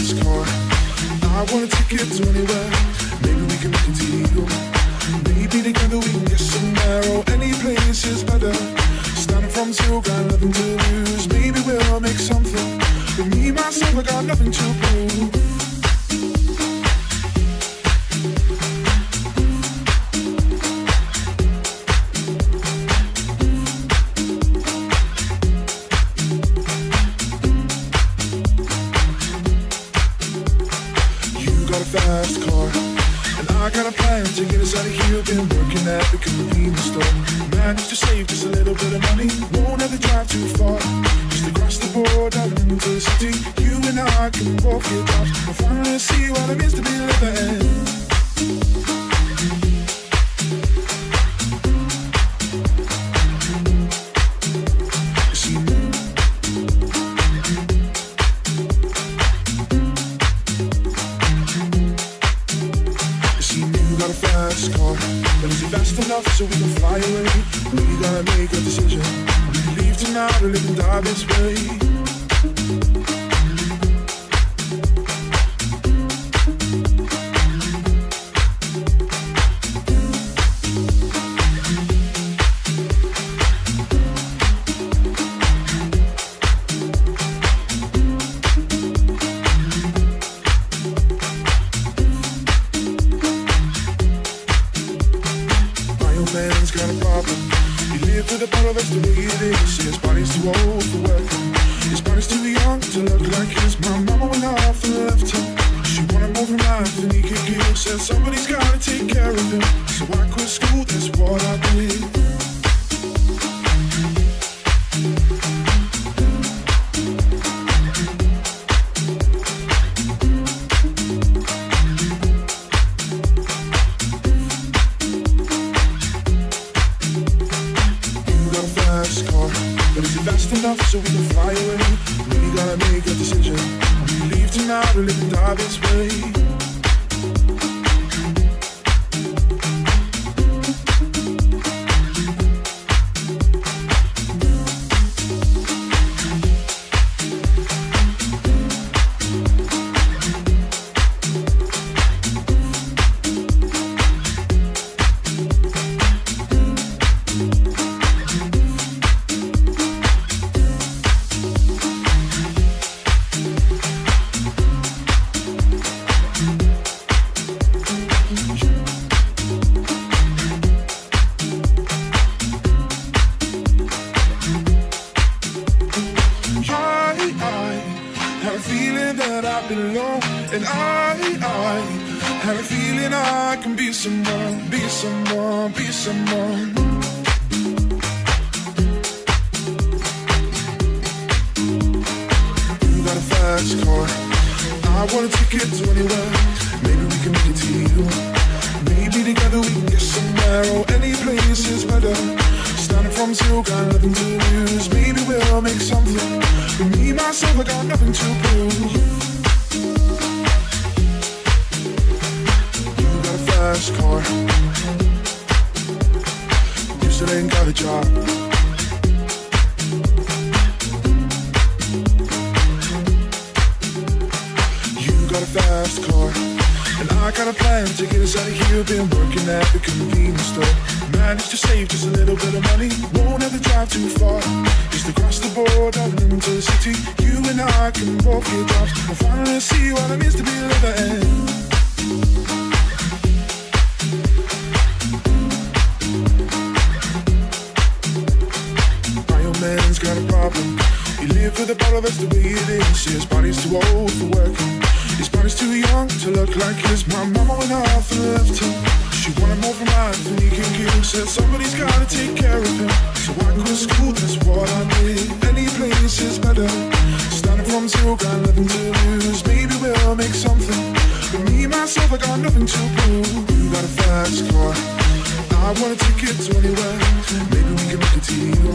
fast car. I want a ticket to anywhere. Maybe we can make it deal. Maybe together we can get somewhere. Or any place is better. Starting from zero, got nothing to lose. Maybe we'll make something. But me myself, I got nothing to prove. And I got a plan to get us out of here. Been working at the convenience store. Managed to save just a little bit of money. Won't have to drive too far. Just across the border into the city. You and I can walk it out. We'll finally see what it means to be living. Enough so we can fly away? We gotta make a decision. We leave tonight or live and die this way. Got a problem. He lived with a bottle, that's the way it is. His body's too old for working. His body's too young to look like his. My mama went off and left him. She wanted more from life than he could give. Said somebody's gotta take care of him. So I quit school, that's what I did. Fast enough so we can fly away? We gotta make a decision. We leave tonight or live and die this way. Belong, and I, I have a feeling I can be someone, be someone, be someone. You got a fast car, I want a ticket to anywhere. Maybe we can make a deal. Maybe together we can get somewhere, or any place is better. Starting from zero, got nothing to lose. Maybe we'll make something. But me, myself, I got nothing to prove. Fast car. You still ain't got a job. You got a fast car, and I got a plan to get us out of here. Been working at the convenience store. Managed to save just a little bit of money. Won't to drive too far. Just across the board out into the city. You and I can walk it jobs. We'll finally see what it means to be living. He lived bottle, that's the way it is. His body's too old for working. His body's too young to look like his. My mama went off and left him. She wanted more from life than he can give. Said somebody's gotta take care of him. So I quit school, that's what I did. Any place is better. Starting from zero, got nothing to lose. Maybe we'll make something. But me, myself, I got nothing to prove. You got a fast car. I want a ticket to anywhere. Maybe we can make a deal. Maybe